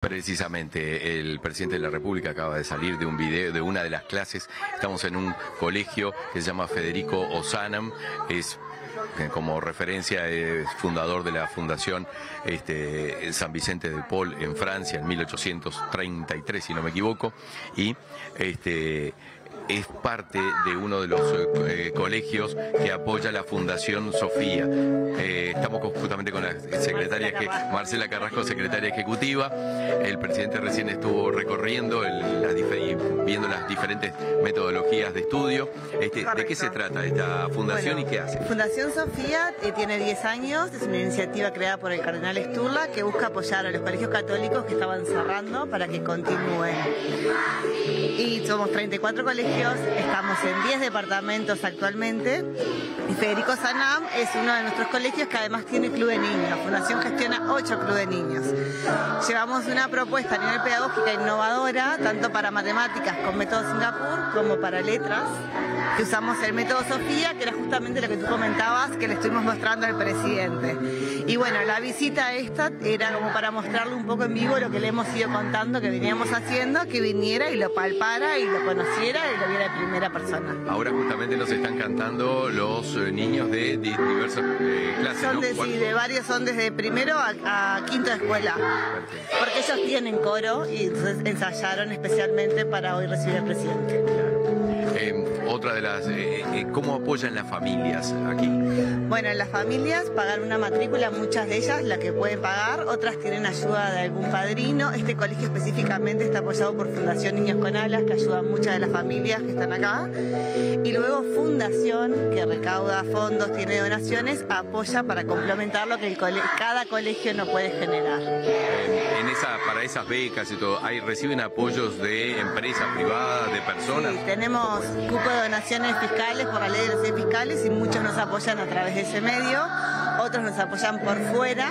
Precisamente, el presidente de la República acaba de salir de un video, de una de las clases. Estamos en un colegio que se llama Federico Osanam, es eh, como referencia es fundador de la Fundación este, San Vicente de Paul en Francia en 1833, si no me equivoco, y este, es parte de uno de los eh, colegios que apoya la Fundación Sofía. Eh, estamos justamente con la secretaria que, Marcela Carrasco, secretaria ejecutiva. El presidente recién estuvo recorriendo las diferentes metodologías de estudio. Este, ¿De qué se trata esta fundación y qué hace? Fundación Sofía eh, tiene 10 años, es una iniciativa creada por el cardenal Sturla que busca apoyar a los colegios católicos que estaban cerrando para que continúen. Y somos 34 colegios estamos en 10 departamentos actualmente y Federico Sanam es uno de nuestros colegios que además tiene club de niños. Fundación gestiona 8 clubes de niños. Llevamos una propuesta a nivel pedagógica innovadora, tanto para matemáticas con método Singapur como para letras que usamos el método Sofía, que era justamente lo que tú comentabas, que le estuvimos mostrando al presidente. Y bueno, la visita esta era como para mostrarle un poco en vivo lo que le hemos ido contando, que veníamos haciendo, que viniera y lo palpara y lo conociera y lo viera de primera persona. Ahora justamente nos están cantando los eh, niños de diversas eh, clases, son de, sí, de varios, son desde primero a, quinto de escuela. Porque ellos tienen coro y ensayaron especialmente para hoy recibir Eh, otra de las, eh, eh, ¿cómo apoyan las familias aquí? Bueno, las familias pagan una matrícula, muchas de ellas la que pueden pagar, otras tienen ayuda de algún padrino. Este colegio específicamente está apoyado por Fundación Niños con Alas, que ayuda a muchas de las familias que están acá. Y luego Fundación, que recauda fondos, tiene donaciones, apoya para complementar lo que cada colegio no puede generar. En esa, para esas becas y todo, ¿hay, ¿reciben apoyos de empresas privadas, de personas? Sí, tenemos cupo de donaciones fiscales por la ley de los fiscales y muchos nos apoyan a través de ese medio, otros nos apoyan por fuera.